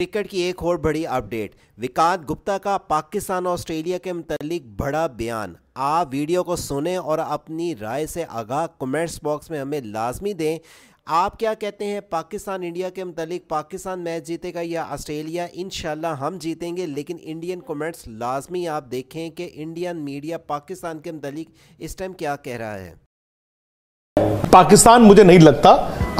Cricket की एक और बड़ी अपडेट। विकांत गुप्ता का पाकिस्तान ऑस्ट्रेलिया के मतलब बड़ा बयान। आप वीडियो को सुने और अपनी राय से आगाह कमेंट्स बॉक्स में हमें लाजमी दें। आप क्या कहते हैं, पाकिस्तान इंडिया के मतलब पाकिस्तान मैच जीतेगा या ऑस्ट्रेलिया? इन हम जीतेंगे, लेकिन इंडियन कमेंट्स लाजमी आप देखें कि इंडियन मीडिया पाकिस्तान के मतलब इस टाइम क्या कह रहा है। पाकिस्तान मुझे नहीं लगता,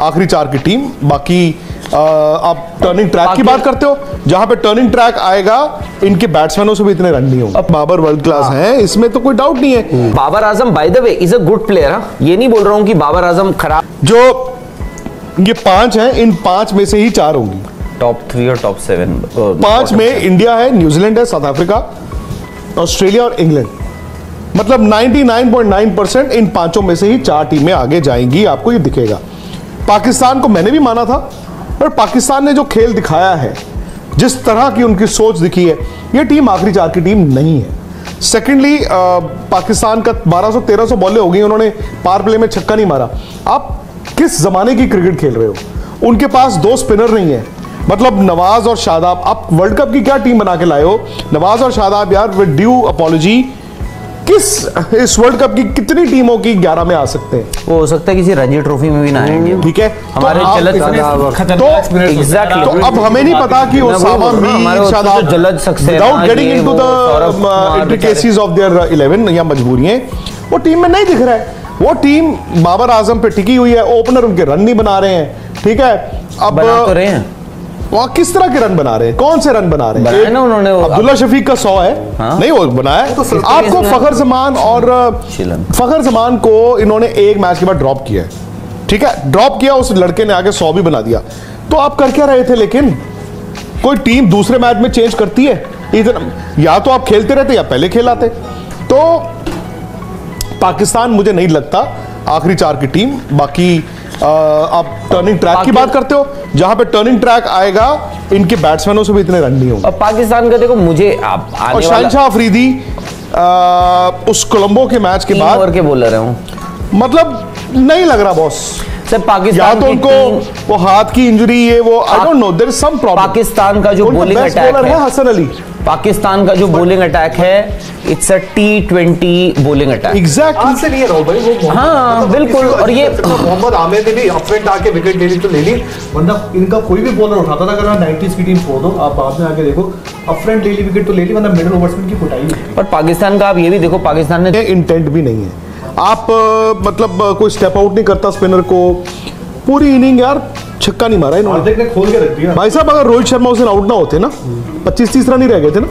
आखिरी चार की टीम, बाकी आप टर्निंग ट्रैक की बात करते हो? जहाँ पे टर्निंग ट्रैक आएगा इनके बैट्समैनों से भी इतने रन नहीं होंगे। अब बाबर वर्ल्ड क्लास हैं। इसमें तो कोई डाउट नहीं है। Babar Azam by the way is a good player ये नहीं बोल रहा हूँ कि बाबर आज़म खराब जो ये पाँच हैं इन पाँच में से ही चार होंगी। टॉप थ्री और टॉप सेवन पाँच में इंडिया है न्यूजीलैंड है साउथ अफ्रीका ऑस्ट्रेलिया और इंग्लैंड मतलब 99.9 परसेंट इन पाँचों में से ही चार टीमें आगे जाएँगी आपको ये दिखेगा। पाकिस्तान को मैंने भी माना था पर पाकिस्तान ने जो खेल दिखाया है, जिस तरह की उनकी सोच दिखी है, ये टीम आखिरी चार की टीम नहीं है। सेकेंडली पाकिस्तान का 1200-1300 बॉलें हो गई, उन्होंने पार प्ले में छक्का नहीं मारा। आप किस जमाने की क्रिकेट खेल रहे हो? उनके पास दो स्पिनर नहीं है। मतलब नवाज़ और शादाब, आप वर्ल्ड कप की क्या टीम बना के लाए हो? नवाज़ और शादाब, यार विद ड्यू अपॉलोजी किस इस वर्ल्ड कप की कितनी टीमों की 11 में आ सकते हैं? वो हो सकता है किसी रणजी ट्रॉफी में भी ना आएँगे। ठीक है। हमारे तो जलद तो एग्जैक्टली तो अब हमें नहीं पता कि ओसामा मीर शादाब जलद Saxena without getting into the intricacies of their 11 या मजबूरियाँ वो टीम में नहीं दिख रहा है। वो टीम बाबर आज़म पे टिकी हुई है ओपनर उनके रन नहीं बना रहे हैं ठीक है? अब बना तो रहे हैं। वहाँ किस तरह के रन बना रहे हैं? कौन से रन बना रहे हैं? ना उन्होंने अब्दुल्ला शफीक का सौ है। हाँ। नहीं वो बनाया। है आपको फखर जमान और फखर जमान को इन्होंने एक मैच के बाद ड्रॉप किया है। ठीक है? ड्रॉप किया उस लड़के ने आगे सौ भी बना दिया। तो आप कर क्या रहे थे लेकिन? कोई टीम दूसरे मैच में चेंज करती है? इधर या तो आप खेलते रहते या पहले खेलाते। तो पाकिस्तान मुझे नहीं लगता आखिरी चार की टीम बाकी आ, आप टर्निंग ट्रैक की बात करते हो? जहाँ पे टर्निंग ट्रैक आएगा इनके बैट्समैनों से भी इतने रन नहीं होंगे। अब पाकिस्तान का देखो मुझे आप और आने वाला शहनशाह अफरीदी उस कोलंबो के मैच के बाद के बॉलर हूँ मतलब नहीं लग रहा बॉस सर या पाकिस्तान तो उनको वो हाथ की इंजरी है वो I don't know there is some problem Pakistan का जो बॉलिंग अटैक है। हसन अली। पाकिस्तान का जो बॉलिंग अटैक है it's a T twenty bowling attack exactly आज से नहीं है राहुल भाई वो हाँ, बिल्कुल, और ये- मोहम्मद आमिर ने भी अपफ्रंट आके विकेट ले ली तो ले ली। वरना इनका कोई भी बॉलर उठाता था अगर 90s की टीम छोड़ दो आप बाद में आके देखो अपफ्रंट ले ली विकेट तो ले ली वरना मिडिल ओवर्समैन की कुटाई। पर पाकिस्तान का आप ये भी देखो पाकिस्तान ने इंटेंट भी नहीं है। आप मतलब कोई स्टेप आउट नहीं करता स्पिनर को। पूरी इनिंग यार छक्का नहीं मारा इन्होंने। खोल के रख दिया। भाई साहब अगर रोहित शर्मा उस दिन आउट ना होते ना 25 तीस रन ही रह गए थे ना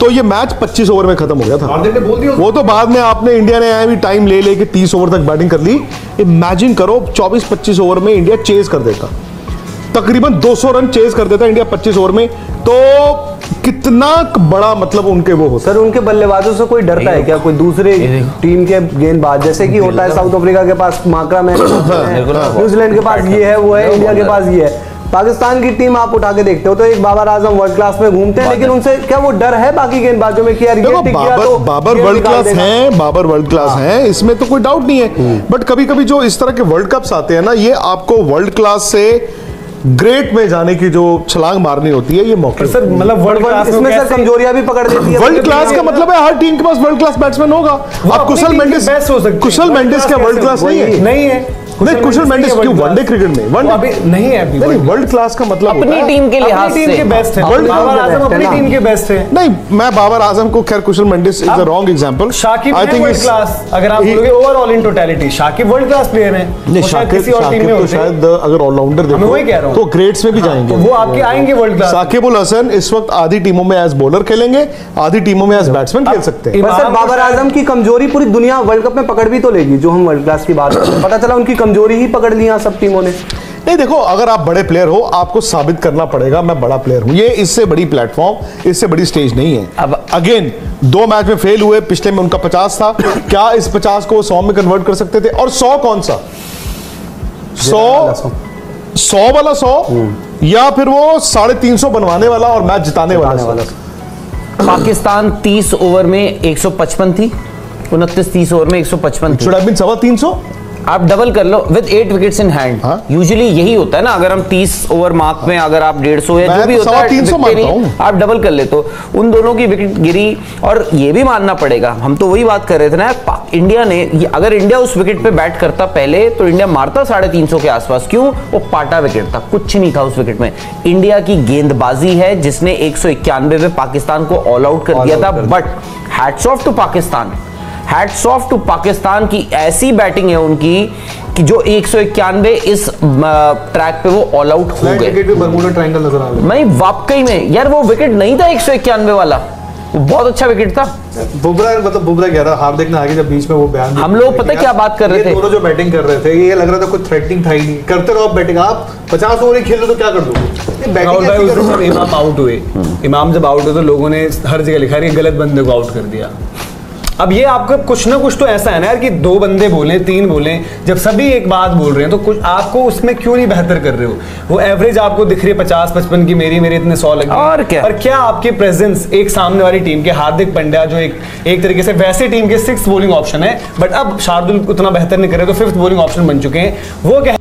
तो ये मैच 25 ओवर में खत्म हो गया था। ने बोल दिया। वो तो बाद में आपने इंडिया ने आया भी टाइम ले लेके 30 ओवर तक बैटिंग कर ली। इमेजिन करो 24-25 ओवर में इंडिया चेज कर देता। तकरीबन 200 रन चेज कर देता इंडिया 25 ओवर में। तो कितना बड़ा मतलब उनके वो हो सर उनके बल्लेबाजों से कोई डरता है क्या? कोई दूसरे टीम के गेंदबाज जैसे कि होता है साउथ अफ्रीका के पास माकरा में न्यूजीलैंड के पास ये है वो है इंडिया के पास ये है। पाकिस्तान की टीम आप उठा के देखते हो तो एक बाबर आज़म वर्ल्ड क्लास में घूमते हैं लेकिन उनसे क्या वो डर है बाकी गेंदबाजों में कि यार ये बाबर तो बाबर वर्ल्ड क्लास। हैं बाबर वर्ल्ड क्लास हैं। इसमें तो कोई डाउट नहीं है। बट कभी कभी जो इस तरह के वर्ल्ड कप्स आते हैं ना ये आपको वर्ल्ड क्लास से ग्रेट में जाने की जो छलांग मारनी होती है ये मौके सर मतलब वर्ल्ड क्लास में इसमें सर कमजोरियाँ भी पकड़ देती है वर्ल्ड क्लास का मतलब है हर टीम के पास वर्ल्ड क्लास बैट्समैन होगा। अब कुशल मेंडिस हो कुशल मेंडिस क्या वर्ल्ड क्लास नहीं है? नहीं है। नहीं कुशल मेंडिस क्यों? वनडे क्रिकेट में वो वनडे अभी नहीं है अभी नहीं वर्ल्ड क्लास का मतलब अपनी टीम के लिहाज अपनी टीम के बेस्ट है बाबर आज़म अपनी टीम के बेस्ट है नहीं मैं बाबर आज़म को खैर Kusal Mendis is a wrong example Shakib है वर्ल्ड क्लास अगर आप बोलोगे overall in totality Shakib world class player है। नहीं शाकिब किसी और टीम में तो होते। शायद अगर ऑलराउंडर मैं देखो वही कह रहा हूँ। तो ग्रेड्स में भी जाएँगे। तो वो आपके आएँगे वर्ल्ड क्लास साकिब उल हसन इस वक्त आधी टीमों में एज बॉलर खेलेंगे आधी टीमों में एज बैट्समैन खेल सकते हैं। बाबर आज़म की कमज़ोरी पूरी दुनिया वर्ल्ड कप में पकड़ भी तो लेगी जो हम वर्ल्ड क्लास की बात पता चला उनकी कमज़ोरी ही पकड़ ली यहाँ सब टीमों ने। नहीं देखो अगर आप बड़े प्लेयर हो आपको साबित करना पड़ेगा मैं बड़ा प्लेयर हूँ। ये इससे बड़ी प्लेटफॉर्म इससे बड़ी स्टेज नहीं है। अब- अगेन दो मैच में फेल हुए पिछले में उनका 50 था। क्या इस 50 को 100 में कन्वर्ट कर सकते थे? और 100 कौन सा? 100 100 वाला 100 या फिर वो साढ़े तीन सौ बनवाने वाला और मैच जिताने वाला वाला पाकिस्तान 30 ओवर में 155 थी 29 30 ओवर में 155 थी। शुड हैव बीन सवा तीन सौ? आप डबल कर लो with eight wickets in hand. Usually यही होता है ना अगर हम 30 ओवर मार्क में अगर आप 150 या जो भी तो होता है 300 विकेट मानता नहीं। आप डबल कर ले तो उन दोनों की विकेट गिरी और ये भी मानना पड़ेगा। हम तो वही बात कर रहे थे ना इंडिया ने अगर इंडिया उस विकेट पे बैट करता पहले तो इंडिया मारता साढ़े तीन सौ के आसपास। क्यों? वो पाटा विकेट था कुछ नहीं था उस विकेट में। इंडिया की गेंदबाजी है जिसने एक सौ इक्यानवे पे पाकिस्तान को ऑल आउट कर दिया था but hats off to Pakistan. Hats off to Pakistan की ऐसी बैटिंग है उनकी कि जो एक सौ इक्यानवे इस ट्रैक पे वो ऑल आउट हो गए। मैं वाकई में। यार वो विकेट नहीं था एक सौ इक्यानवे वाला। बहुत अच्छा विकेट था। बुबरा मतलब बुबरा कह रहा हार्दिक ने आगे जब बीच में वो बयान हम लोग पता क्या बात कर रहे थे? दोनों जो बैटिंग कर रहे थे ये लग रहा था कुछ थ्रेटनिंग था ही नहीं। करते रहो बैटिंग आप 50 ओवर ही खेल तो क्या कर दोगे? जब इमाम आउट हुए। इमाम जब आउट हुए तो लोगों ने हर जगह लिखा है गलत बंदे को आउट कर दिया। अब ये आपका कुछ ना कुछ तो ऐसा है ना यार कि दो बंदे बोले तीन बोले जब सभी एक बात बोल रहे हैं तो कुछ आपको उसमें क्यों नहीं बेहतर कर रहे हो? वो एवरेज आपको दिख रही है पचास पचपन की मेरी मेरे इतने सौ लगे। और क्या? और क्या आपके प्रेजेंस एक सामने वाली टीम के हार्दिक पंड्या जो एक एक तरीके से वैसे टीम के सिक्स बोलिंग ऑप्शन है बट अब शार्दुल उतना बेहतर नहीं कर रहे तो फिफ्थ बोलिंग ऑप्शन बन चुके हैं। वो कह